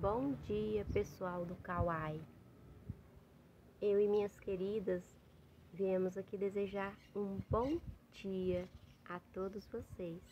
Bom dia, pessoal do Kauai. Eu e minhas queridas viemos aqui desejar um bom dia a todos vocês.